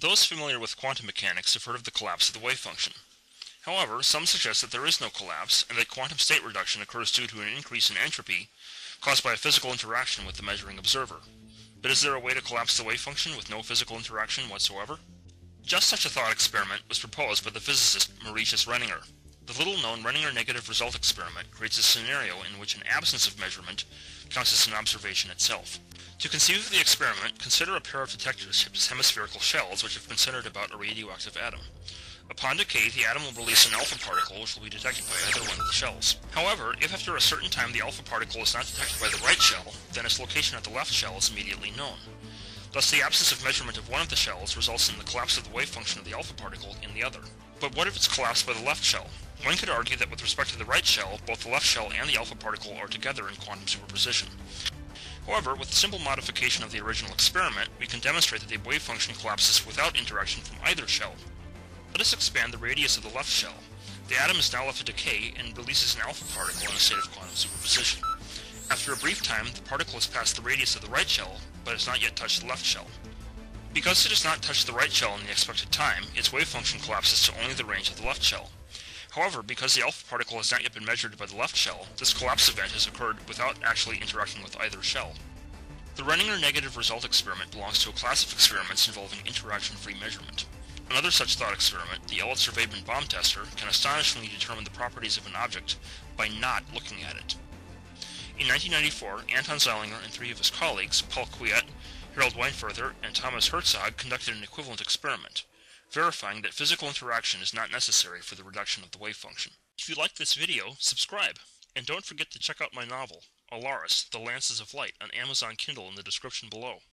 Those familiar with quantum mechanics have heard of the collapse of the wave function. However, some suggest that there is no collapse, and that quantum state reduction occurs due to an increase in entropy caused by a physical interaction with the measuring observer. But is there a way to collapse the wave function with no physical interaction whatsoever? Just such a thought experiment was proposed by the physicist Mauritius Renninger. The little-known Renninger negative result experiment creates a scenario in which an absence of measurement counts as an observation itself. To conceive of the experiment, consider a pair of detectors tipped as hemispherical shells which have been centered about a radioactive atom. Upon decay, the atom will release an alpha particle which will be detected by either one of the shells. However, if after a certain time the alpha particle is not detected by the right shell, then its location at the left shell is immediately known. Thus, the absence of measurement of one of the shells results in the collapse of the wave function of the alpha particle in the other. But what if it's collapsed by the left shell? One could argue that with respect to the right shell, both the left shell and the alpha particle are together in quantum superposition. However, with a simple modification of the original experiment, we can demonstrate that the wave function collapses without interaction from either shell. Let us expand the radius of the left shell. The atom is now left to decay and releases an alpha particle in a state of quantum superposition. After a brief time, the particle has passed the radius of the right shell, but has not yet touched the left shell. Because it has not touched the right shell in the expected time, its wave function collapses to only the range of the left shell. However, because the alpha particle has not yet been measured by the left shell, this collapse event has occurred without actually interacting with either shell. The Renninger negative result experiment belongs to a class of experiments involving interaction-free measurement. Another such thought experiment, the Elitzur-Vaidman bomb tester, can astonishingly determine the properties of an object by not looking at it. In 1994, Anton Zeilinger and three of his colleagues, Paul Kwiat, Harald Weinfurter, and Thomas Herzog, conducted an equivalent experiment, verifying that physical interaction is not necessary for the reduction of the wave function. If you like this video, subscribe, and don't forget to check out my novel, Alaris, The Lances of Light, on Amazon Kindle in the description below.